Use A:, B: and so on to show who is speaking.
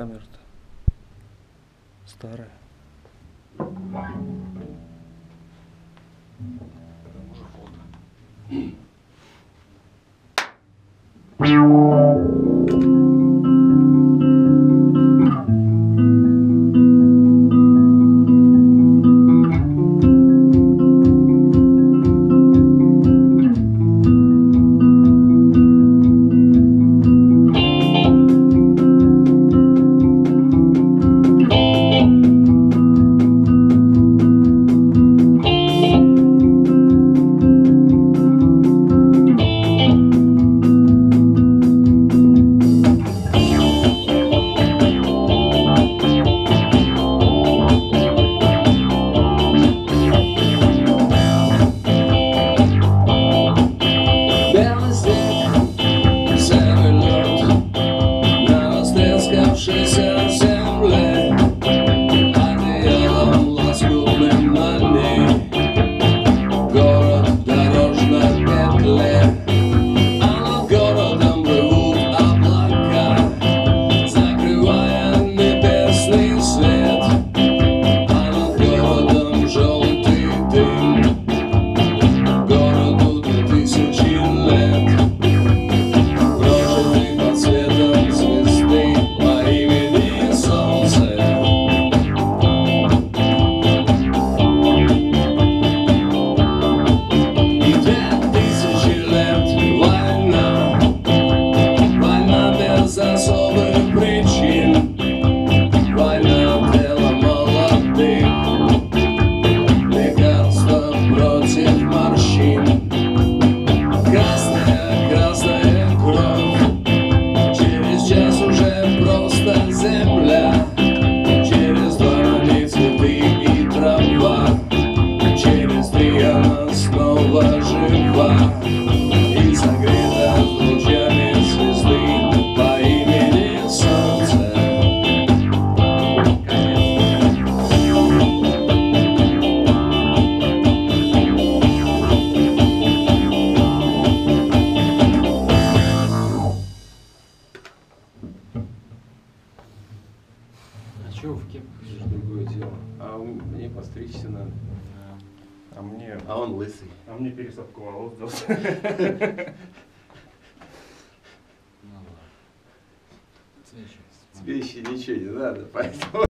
A: камера-то? Старая.
B: Уже фото.
C: Причин. Война тела молодых Лекарство против морщин. Красная, красная кровь. Через час уже просто земля
B: чего в кепках?
D: Это другое дело. А у- мне постричься надо.
E: А мне,
D: А он лысый.
E: а мне пересадку волос дал.
B: Ну?
D: Тебе еще ничего не надо, поэтому...